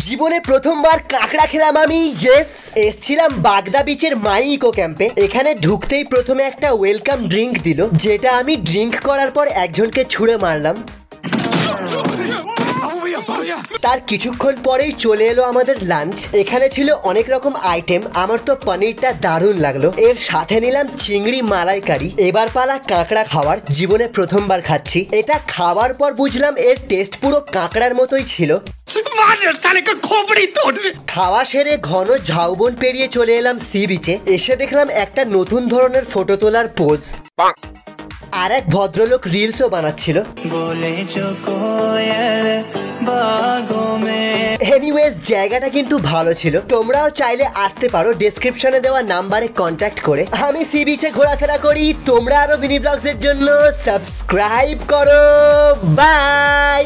জীবনে প্রথমবার কাঁকড়া খেলাম আমি ইয়েস এসছিলাম বাগদা বিচের মাই ইকো ক্যাম্পে এখানে ঢুকতেই প্রথমে একটা ওয়েলকাম ড্রিঙ্ক দিল, যেটা আমি ড্রিঙ্ক করার পর একজনকে ছুঁড়ে মারলাম। তার কিছুক্ষণ পরেই চলে এলো আমাদের লাঞ্চ এখানে ছিল অনেক রকম আইটেম আমার তো পনিরটা দারুণ লাগল। এর সাথে নিলাম চিংড়ি মালাইকারি। এবার পালা কাঁকড়া খাওয়ার, জীবনে প্রথমবার খাচ্ছি। এটা খাওয়ার পর বুঝলাম এর টেস্ট পুরো কাঁকড়ার মতোই ছিল। খাওয়া সেরে ঘন ঝাউবন পেরিয়ে চলে এলাম সি বিচে এসে দেখলাম একটা নতুন ধরনের ফটো তোলার পোজ আর এক ভদ্রলোক রিলসও বানাচ্ছিল। এনিওয়েজ জায়গাটা কিন্তু ভালো ছিল। তোমরাও চাইলে আসতে পারো ডেসক্রিপশনে দেওয়া নাম্বারে কন্ট্যাক্ট করে। আমি সি বিচে ঘোরাফেরা করি। তোমরা আরও মিনি ব্লগস এর জন্য সাবস্ক্রাইব করো। বাই